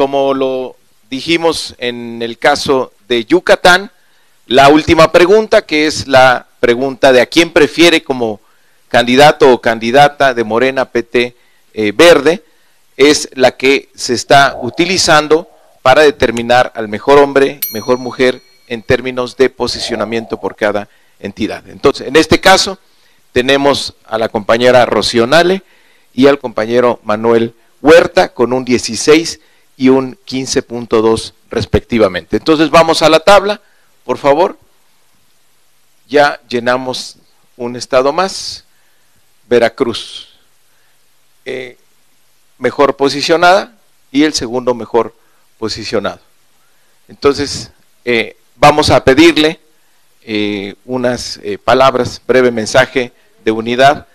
como lo dijimos en el caso de Yucatán, la última pregunta, que es la pregunta de a quién prefiere como candidato o candidata de Morena PT eh, Verde, es la que se está utilizando para determinar al mejor hombre, mejor mujer en términos de posicionamiento por cada entidad. Entonces, en este caso, tenemos a la compañera Rocionale y al compañero Manuel Huerta con un 16 y un 15.2 respectivamente. Entonces vamos a la tabla, por favor. Ya llenamos un estado más. Veracruz. Eh, mejor posicionada y el segundo mejor posicionado. Entonces, eh, vamos a pedirle eh, unas palabras, breve mensaje de unidad